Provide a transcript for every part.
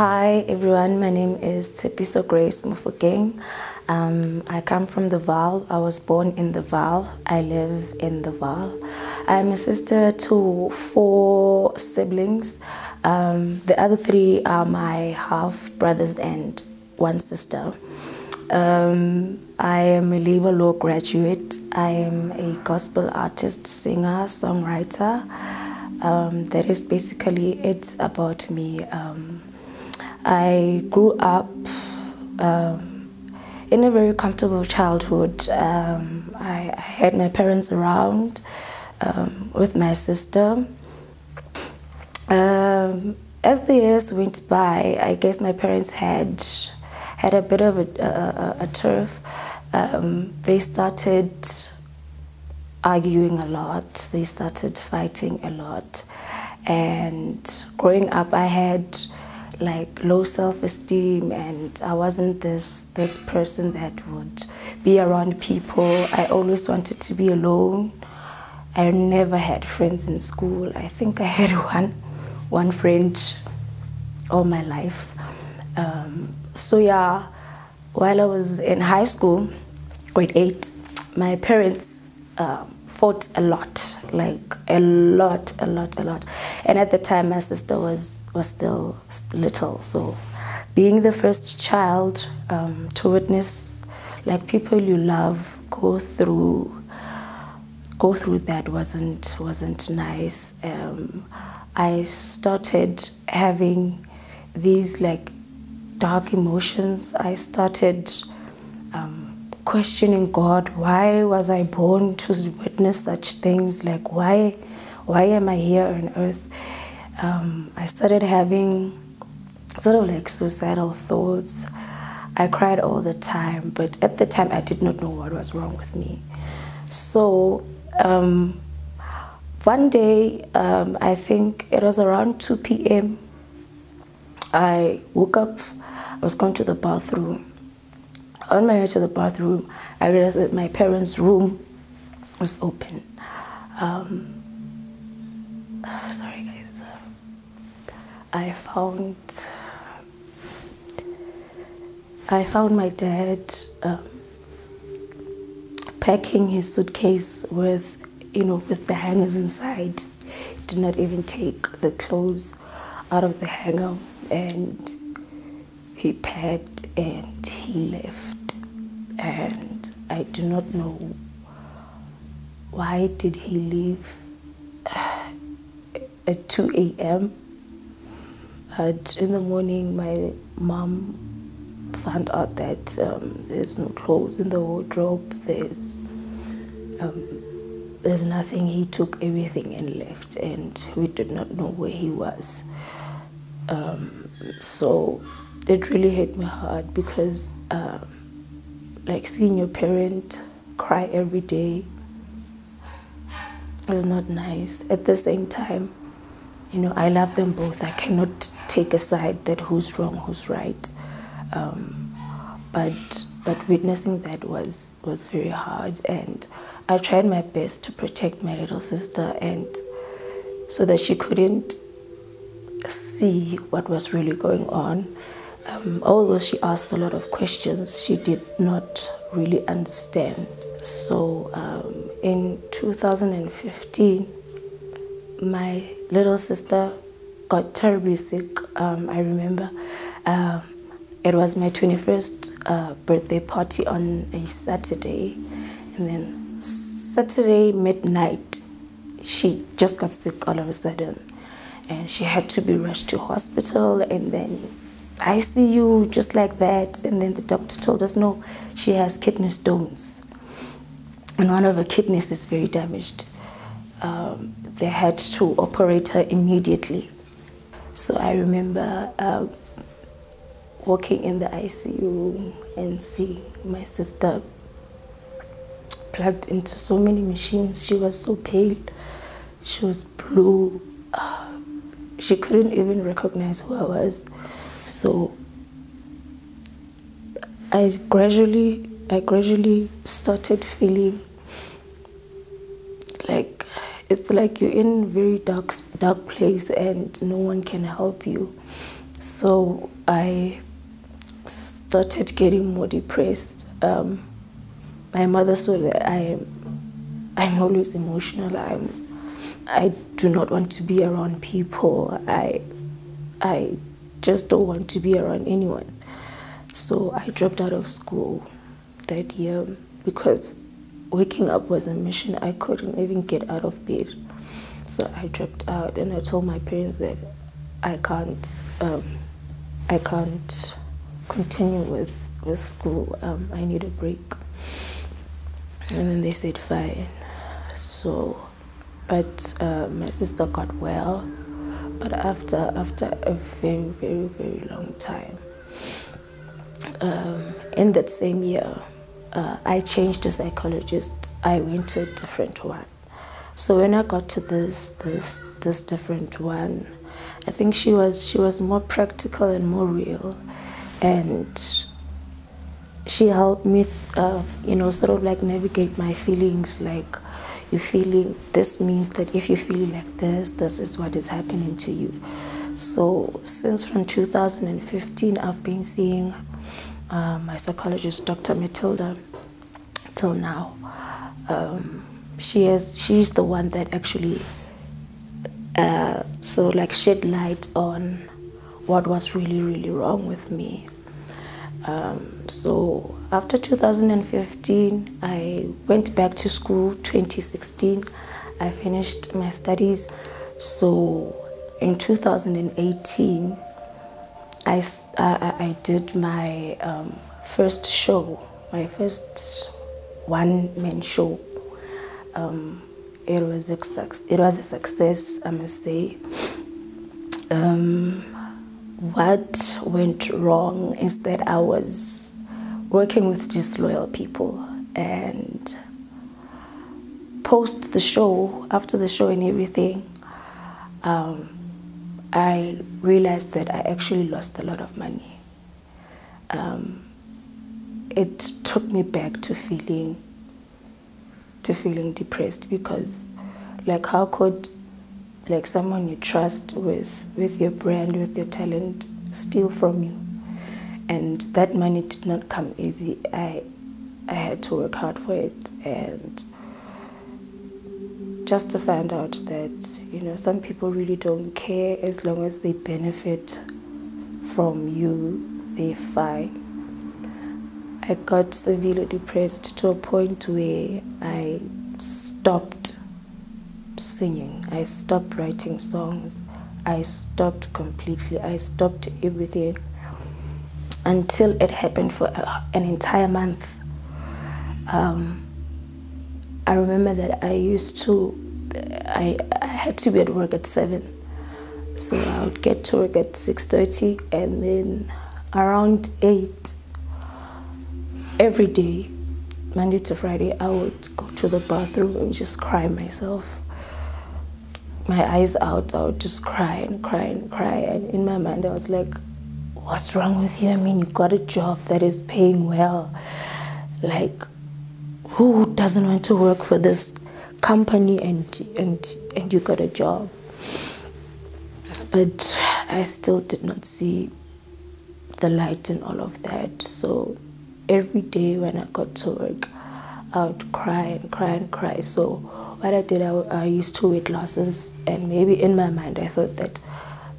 Hi everyone, my name is Tshepiso Grace Mofokeng. Um, I come from the Vaal. I was born in the Vaal. I live in the Vaal. I'm a sister to four siblings. Um, the other three are my half brothers and one sister. Um, I am a labor law graduate. I am a gospel artist, singer, songwriter. Um, that is basically it about me. I grew up um, in a very comfortable childhood. Um, I, I, had my parents around um, with my sister. Um, as the years went by, I guess my parents had had a bit of a, a, a turf. Um, they started arguing a lot. They started fighting a lot. And growing up, I had like low self-esteem and I wasn't this this person that would be around people. I always wanted to be alone. I never had friends in school. I think I had one one friend all my life. Um, so yeah, while I was in high school, grade eight, my parents um, fought a lot, like a lot, a lot, a lot. And at the time, my sister was was still little, so being the first child um, to witness like people you love go through go through that wasn't wasn't nice. Um, I started having these like dark emotions. I started um, questioning God, why was I born to witness such things? Like, why, why am I here on earth? Um, I started having sort of like suicidal thoughts. I cried all the time, but at the time I did not know what was wrong with me. So um, one day, um, I think it was around 2 p.m., I woke up, I was going to the bathroom on my way to the bathroom, I realized that my parents' room was open. Um, sorry, guys. I found I found my dad um, packing his suitcase with, you know, with the hangers inside. He did not even take the clothes out of the hanger, and he packed and he left and I do not know why did he leave at 2 a.m. But in the morning, my mom found out that um, there's no clothes in the wardrobe. There's um, there's nothing. He took everything and left, and we did not know where he was. Um, so it really hit me hard because. Um, like seeing your parent cry every day is not nice. At the same time, you know, I love them both. I cannot take a side that who's wrong, who's right. Um, but but witnessing that was was very hard, and I tried my best to protect my little sister, and so that she couldn't see what was really going on. Um, although she asked a lot of questions, she did not really understand. So um, in 2015, my little sister got terribly sick. Um, I remember um, it was my 21st uh, birthday party on a Saturday, and then Saturday midnight, she just got sick all of a sudden, and she had to be rushed to hospital, and then ICU just like that. And then the doctor told us, no, she has kidney stones. And one of her kidneys is very damaged. Um, they had to operate her immediately. So I remember uh, walking in the ICU room and seeing my sister plugged into so many machines. She was so pale. She was blue. Uh, she couldn't even recognize who I was. So I gradually, I gradually started feeling like it's like you're in a very dark, dark place and no one can help you. So I started getting more depressed. Um, my mother saw that I I'm always emotional. I'm, I do not want to be around people. I, I just don't want to be around anyone. So I dropped out of school that year because waking up was a mission. I couldn't even get out of bed. So I dropped out and I told my parents that I can't, um, I can't continue with, with school. Um, I need a break. And then they said, fine. So, but uh, my sister got well. But after, after a very, very, very long time, um, in that same year, uh, I changed the psychologist. I went to a different one. So when I got to this this this different one, I think she was she was more practical and more real, and she helped me, uh, you know, sort of like navigate my feelings. Like you feeling this means that if you feel like this, this is what is happening to you. So since from 2015, I've been seeing uh, my psychologist, Dr. Matilda, till now. Um, she is she's the one that actually uh, so like shed light on what was really really wrong with me. Um, so after 2015, I went back to school. 2016, I finished my studies. So in 2018 I, I, I did my um, first show, my first one-man show. Um, it was a it was a success, I must say. Um, what went wrong is that I was working with disloyal people and post the show, after the show and everything, um, I realized that I actually lost a lot of money. Um, it took me back to feeling to feeling depressed because like how could like someone you trust with with your brand with your talent steal from you and that money did not come easy. I i had to work hard for it and just to find out that you know some people really don't care as long as they benefit from you they're fine. I got severely depressed to a point where i stopped singing. I stopped writing songs. I stopped completely. I stopped everything until it happened for an entire month um, I remember that I used to, I, I had to be at work at 7. So I would get to work at 6.30 and then around 8 every day, Monday to Friday, I would go to the bathroom and just cry myself. My eyes out, I would just cry and cry and cry. And in my mind, I was like, what's wrong with you? I mean, you got a job that is paying well. Like, who doesn't want to work for this company and and and you got a job but i still did not see the light in all of that so every day when i got to work i would cry and cry and cry so what i did i, I used to weight losses and maybe in my mind i thought that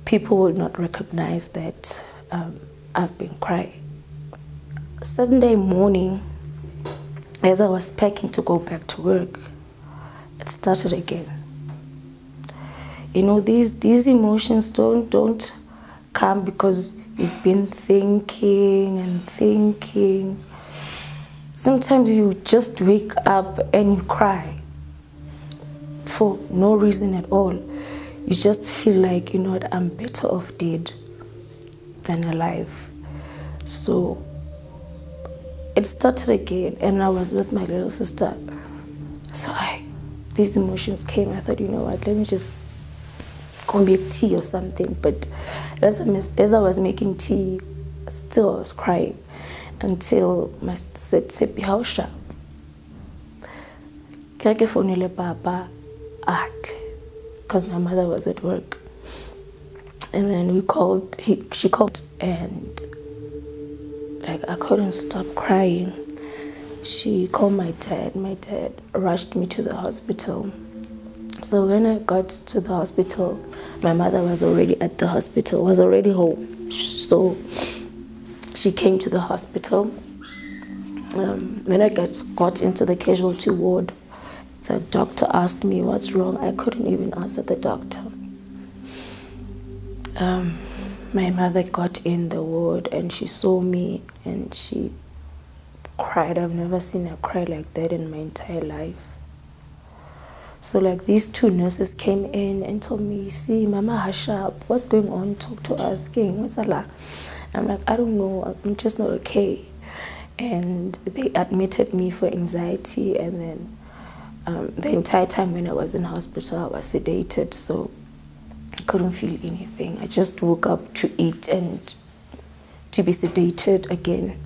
people would not recognize that um, i've been crying sunday morning as I was packing to go back to work, it started again. You know, these these emotions don't don't come because you've been thinking and thinking. Sometimes you just wake up and you cry for no reason at all. You just feel like, you know what, I'm better off dead than alive. So it started again and I was with my little sister. So I, these emotions came. I thought, you know what, let me just go make tea or something. But as I, as I was making tea, still I was crying until my sister said, how sharp? Because my mother was at work. And then we called he she called and like i couldn't stop crying. She called my dad. My dad rushed me to the hospital. So when i got to the hospital my mother was already at the hospital was already home. So she came to the hospital. Um, when i got, got into the casualty ward the doctor asked me what's wrong. I couldn't even answer the doctor um, my mother got in the ward and she saw me and she cried. I've never seen her cry like that in my entire life. So like these two nurses came in and told me, see, Mama hush up, what's going on? Talk to us, King, what's Allah? I'm like, I don't know, I'm just not okay. And they admitted me for anxiety and then um, the entire time when I was in hospital, I was sedated, so couldn't feel anything. I just woke up to eat and to be sedated again.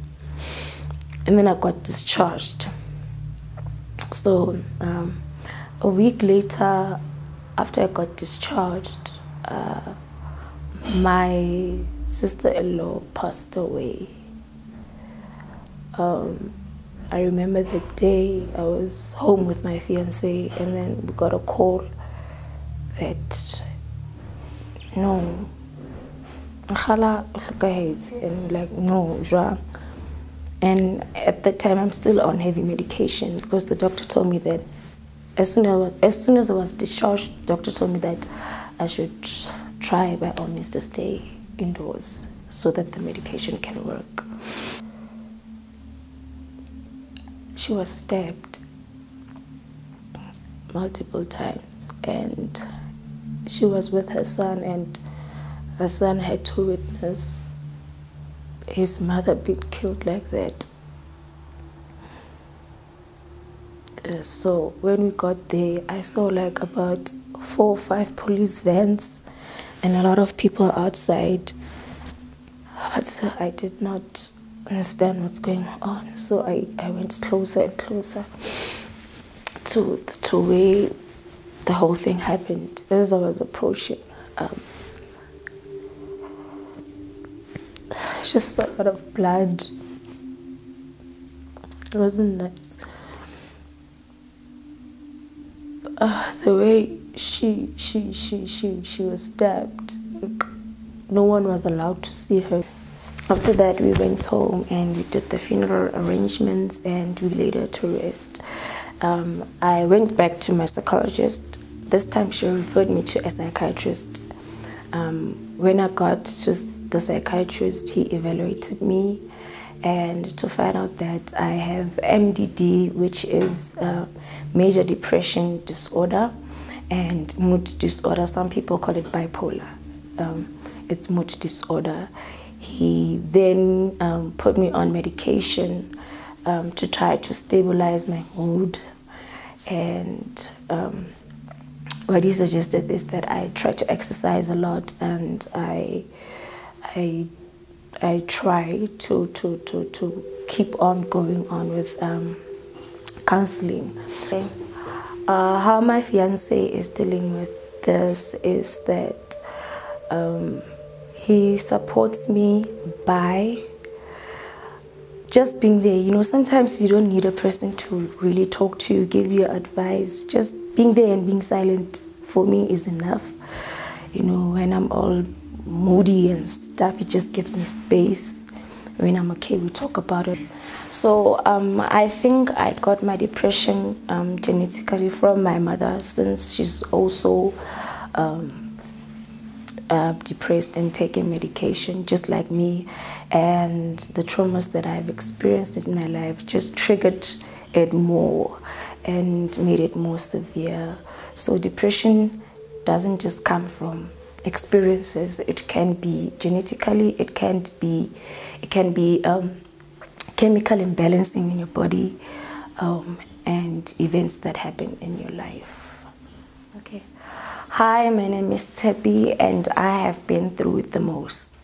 And then I got discharged. So um, a week later, after I got discharged, uh, my sister-in-law passed away. Um, I remember the day I was home with my fiance, and then we got a call that no nghala and like no and at that time i'm still on heavy medication because the doctor told me that as soon as I was, as soon as I was discharged, the doctor told me that I should try by all means to stay indoors so that the medication can work. She was stabbed multiple times and she was with her son and her son had to witness his mother being killed like that. Uh, so when we got there, I saw like about four or five police vans and a lot of people outside. But I did not understand what's going on. So I, I went closer and closer to, to where the whole thing happened as I was approaching. Um, just a lot of blood. It wasn't nice. Uh, the way she she she she she was stabbed, like, no one was allowed to see her. After that, we went home and we did the funeral arrangements and we laid her to rest. Um, I went back to my psychologist. This time, she referred me to a psychiatrist. Um, when I got to the psychiatrist, he evaluated me and to find out that I have MDD, which is major depression disorder and mood disorder. Some people call it bipolar. Um, it's mood disorder. He then um, put me on medication um, to try to stabilize my mood. And um, what he suggested is that I try to exercise a lot and I I, I try to, to, to, to keep on going on with um, counseling. Okay. Uh, how my fiance is dealing with this is that um, he supports me by just being there. You know, sometimes you don't need a person to really talk to you, give you advice. Just being there and being silent for me is enough. You know, when I'm all moody and stuff. It just gives me space. When I'm okay, we talk about it. So um, I think I got my depression um, genetically from my mother since she's also um, uh, depressed and taking medication just like me. And the traumas that I've experienced in my life just triggered it more and made it more severe. So depression doesn't just come from experiences. It can be genetically, it can be, it can be um, chemical imbalancing in your body um, and events that happen in your life. Okay. Hi, my name is Tebi and I have been through the most.